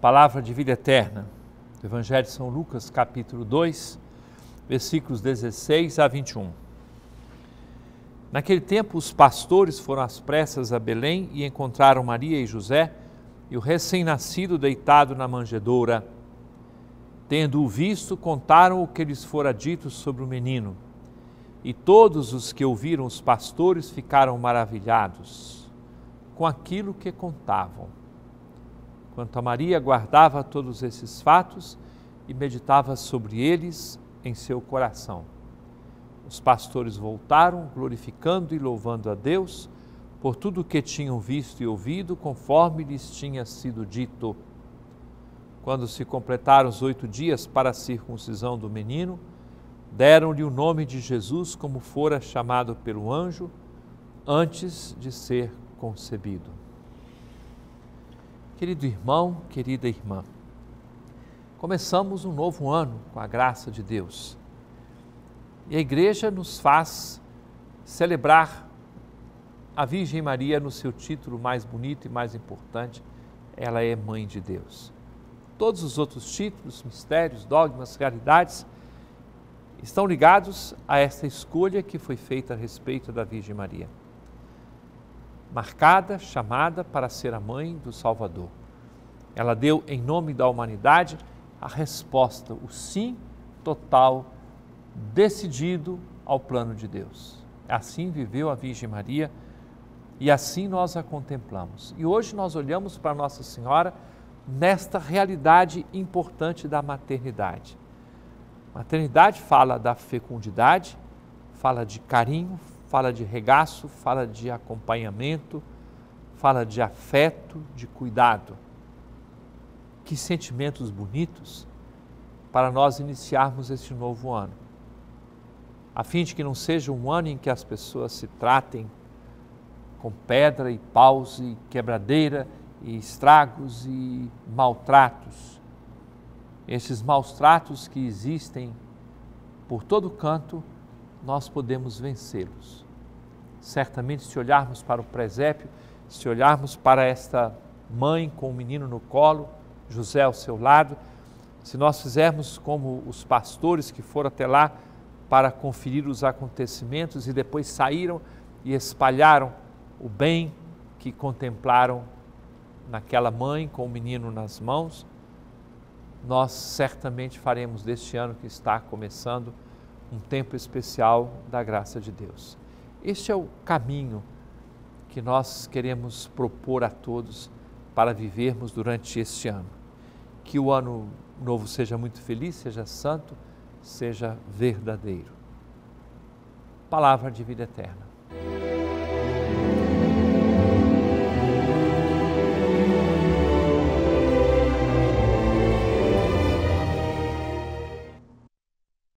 Palavra de vida eterna. Evangelho de São Lucas, capítulo 2, versículos 16 a 21. Naquele tempo, os pastores foram às pressas a Belém e encontraram Maria e José e o recém-nascido deitado na manjedoura. Tendo-o visto, contaram o que lhes fora dito sobre o menino. E todos os que ouviram os pastores ficaram maravilhados com aquilo que contavam. Quanto a Maria, guardava todos esses fatos e meditava sobre eles em seu coração. Os pastores voltaram, glorificando e louvando a Deus por tudo o que tinham visto e ouvido, conforme lhes tinha sido dito. Quando se completaram os oito dias para a circuncisão do menino, deram-lhe o nome de Jesus, como fora chamado pelo anjo, antes de ser concebido. Querido irmão, querida irmã, começamos um novo ano com a graça de Deus. E a igreja nos faz celebrar a Virgem Maria no seu título mais bonito e mais importante, ela é Mãe de Deus. Todos os outros títulos, mistérios, dogmas, realidades estão ligados a esta escolha que foi feita a respeito da Virgem Maria marcada, chamada para ser a mãe do Salvador. Ela deu, em nome da humanidade, a resposta, o sim total, decidido ao plano de Deus. Assim viveu a Virgem Maria e assim nós a contemplamos. E hoje nós olhamos para Nossa Senhora nesta realidade importante da maternidade. Maternidade fala da fecundidade, fala de carinho, fala de regaço, fala de acompanhamento, fala de afeto, de cuidado. Que sentimentos bonitos para nós iniciarmos este novo ano. A fim de que não seja um ano em que as pessoas se tratem com pedra e paus e quebradeira e estragos e maltratos. Esses maus tratos que existem por todo canto nós podemos vencê-los. Certamente, se olharmos para o presépio, se olharmos para esta mãe com o menino no colo, José ao seu lado, se nós fizermos como os pastores que foram até lá para conferir os acontecimentos e depois saíram e espalharam o bem que contemplaram naquela mãe com o menino nas mãos, nós certamente faremos deste ano que está começando um tempo especial da graça de Deus. Este é o caminho que nós queremos propor a todos para vivermos durante este ano. Que o ano novo seja muito feliz, seja santo, seja verdadeiro. Palavra de vida eterna.